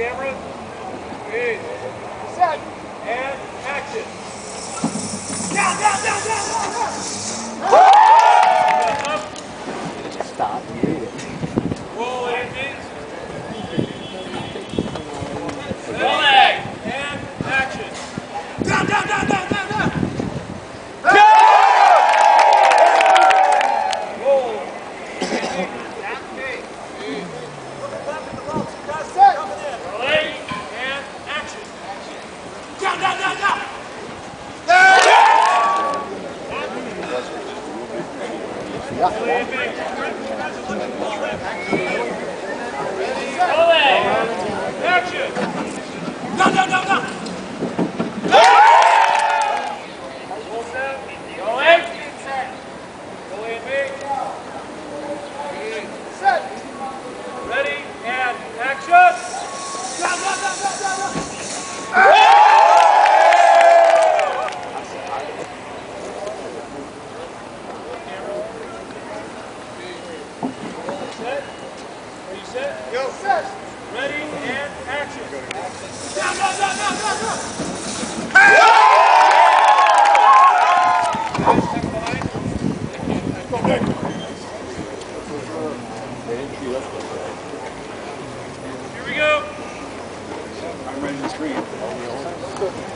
Camera. Speed. Set. And action. Yeah. set? Are you set? Go. Set. Ready and action. Go. Go. Go. Go. Go. Go. Hey! Here we go. I'm ready to scream.